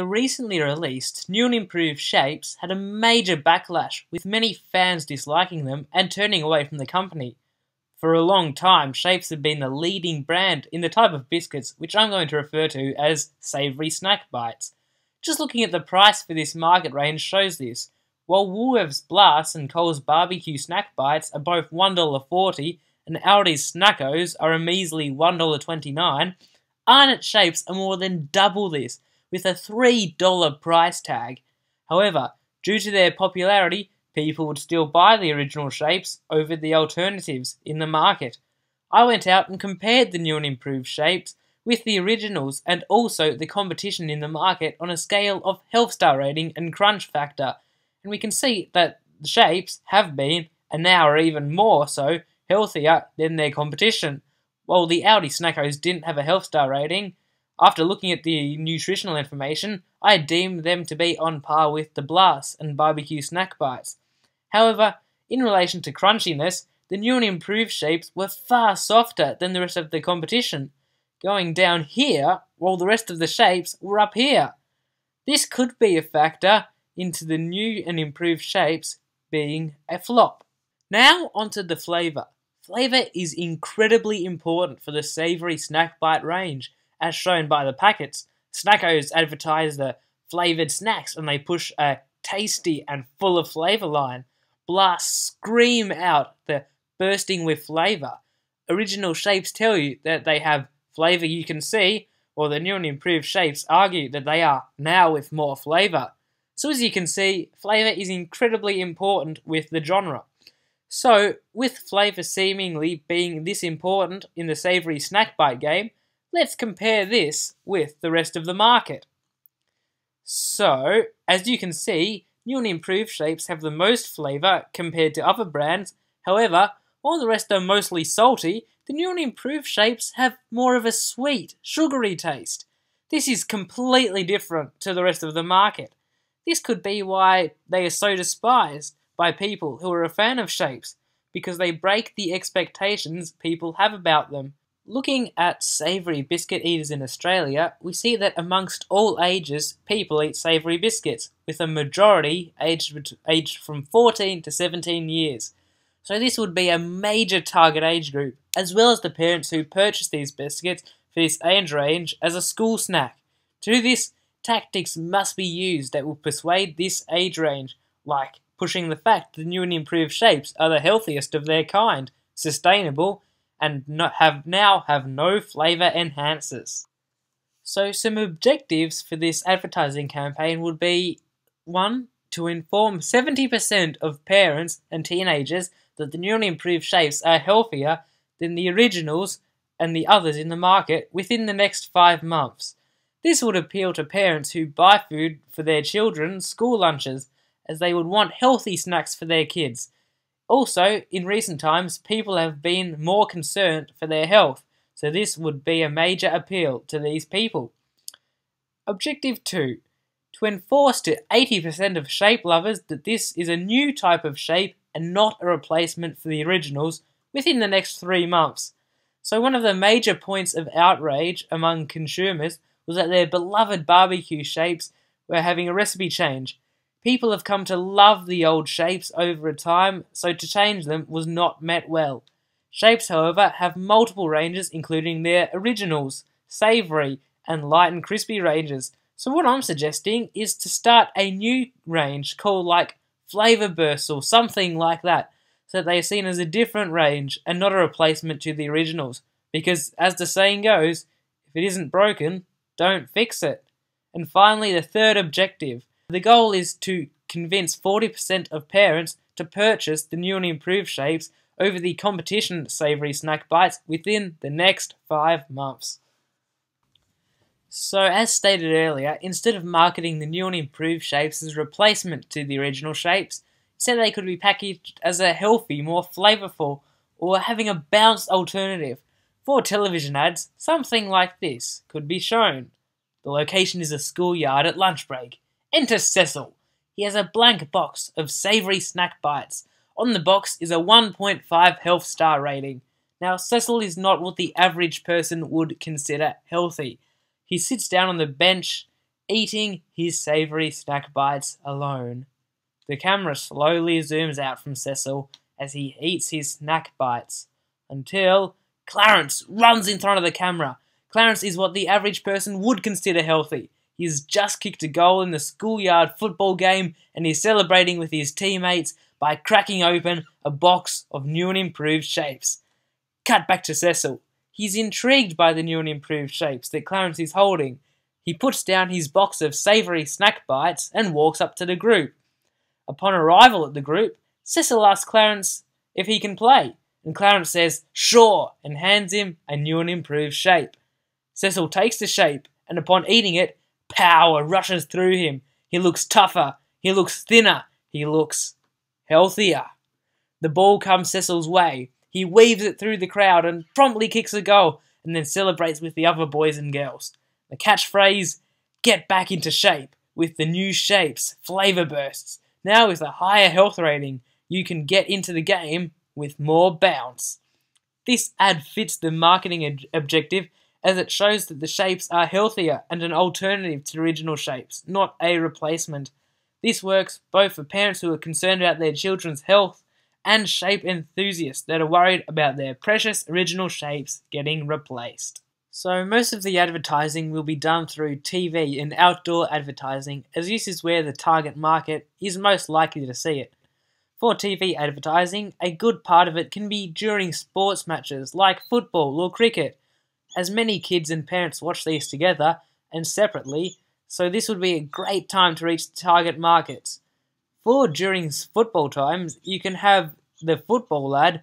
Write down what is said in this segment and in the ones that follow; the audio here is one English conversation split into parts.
The recently released new and improved shapes had a major backlash, with many fans disliking them and turning away from the company. For a long time, Shapes have been the leading brand in the type of biscuits which I'm going to refer to as savoury snack bites. Just looking at the price for this market range shows this. While Woolworths Blast and Coles Barbecue Snack Bites are both $1.40 and Aldi's Snackos are a measly $1.29, Arnott Shapes are more than double this, with a $3 price tag. However, due to their popularity, people would still buy the original shapes over the alternatives in the market. I went out and compared the new and improved shapes with the originals and also the competition in the market on a scale of health star rating and crunch factor, and we can see that the shapes have been, and now are even more so, healthier than their competition. While the Aldi Snackos didn't have a health star rating, after looking at the nutritional information, I deemed them to be on par with the Blast and barbecue snack bites. However, in relation to crunchiness, the new and improved shapes were far softer than the rest of the competition, going down here while the rest of the shapes were up here. This could be a factor into the new and improved shapes being a flop. Now onto the flavour. Flavour is incredibly important for the savoury snack bite range, as shown by the packets. Snackos advertise the flavoured snacks and they push a tasty and full of flavour line blast scream out the bursting with flavour. Original shapes tell you that they have flavour you can see, or the new and improved shapes argue that they are now with more flavour. So as you can see, flavour is incredibly important with the genre. So, with flavour seemingly being this important in the savoury snack bite game, let's compare this with the rest of the market. So, as you can see, New and improved shapes have the most flavour compared to other brands. However, while the rest are mostly salty, the new and improved shapes have more of a sweet, sugary taste. This is completely different to the rest of the market. This could be why they are so despised by people who are a fan of shapes, because they break the expectations people have about them. Looking at savoury biscuit eaters in Australia, we see that amongst all ages, people eat savoury biscuits, with a majority aged, aged from 14 to 17 years. So this would be a major target age group, as well as the parents who purchase these biscuits for this age range as a school snack. To do this, tactics must be used that will persuade this age range, like pushing the fact that new and improved shapes are the healthiest of their kind, sustainable, and not have now have no flavor enhancers. So some objectives for this advertising campaign would be one to inform 70% of parents and teenagers that the newly improved shapes are healthier than the originals and the others in the market within the next 5 months. This would appeal to parents who buy food for their children's school lunches as they would want healthy snacks for their kids also, in recent times, people have been more concerned for their health, so this would be a major appeal to these people. Objective 2 To enforce to 80% of shape lovers that this is a new type of shape and not a replacement for the originals within the next three months. So, one of the major points of outrage among consumers was that their beloved barbecue shapes were having a recipe change People have come to love the old shapes over time, so to change them was not met well. Shapes, however, have multiple ranges, including their originals, savoury, and light and crispy ranges. So what I'm suggesting is to start a new range called like Flavour Bursts or something like that, so that they are seen as a different range and not a replacement to the originals. Because, as the saying goes, if it isn't broken, don't fix it. And finally, the third objective the goal is to convince 40% of parents to purchase the new and improved shapes over the competition savoury snack bites within the next five months. So, as stated earlier, instead of marketing the new and improved shapes as a replacement to the original shapes, said they could be packaged as a healthy, more flavourful, or having a balanced alternative. For television ads, something like this could be shown. The location is a schoolyard at lunch break. Enter Cecil. He has a blank box of savoury snack bites. On the box is a 1.5 health star rating. Now, Cecil is not what the average person would consider healthy. He sits down on the bench, eating his savoury snack bites alone. The camera slowly zooms out from Cecil as he eats his snack bites until Clarence runs in front of the camera. Clarence is what the average person would consider healthy. He's just kicked a goal in the schoolyard football game and he's celebrating with his teammates by cracking open a box of new and improved shapes. Cut back to Cecil. He's intrigued by the new and improved shapes that Clarence is holding. He puts down his box of savoury snack bites and walks up to the group. Upon arrival at the group, Cecil asks Clarence if he can play, and Clarence says, sure, and hands him a new and improved shape. Cecil takes the shape, and upon eating it, power rushes through him. He looks tougher, he looks thinner, he looks healthier. The ball comes Cecil's way. He weaves it through the crowd and promptly kicks a goal, and then celebrates with the other boys and girls. The catchphrase, get back into shape, with the new shapes, flavour bursts. Now with a higher health rating, you can get into the game with more bounce. This ad fits the marketing ob- objective as it shows that the shapes are healthier and an alternative to original shapes, not a replacement. This works both for parents who are concerned about their children's health and shape enthusiasts that are worried about their precious original shapes getting replaced. So, most of the advertising will be done through TV and outdoor advertising, as this is where the target market is most likely to see it. For TV advertising, a good part of it can be during sports matches like football or cricket, as many kids and parents watch these together and separately, so this would be a great time to reach target markets. For during football times, you can have the football ad,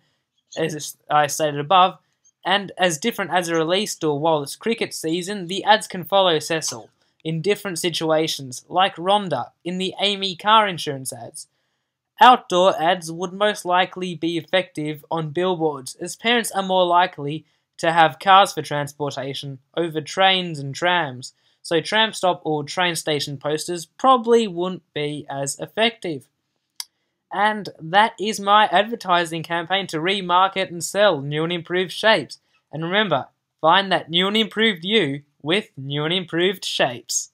as I stated above, and as different as a released or while it's cricket season, the ads can follow Cecil in different situations, like Rhonda in the AAMI car insurance ads. Outdoor ads would most likely be effective on billboards, as parents are more likely to have cars for transportation over trains and trams, so tram stop or train station posters probably wouldn't be as effective. And that is my advertising campaign to remarket and sell new and improved shapes. And remember, find that new and improved you with new and improved shapes.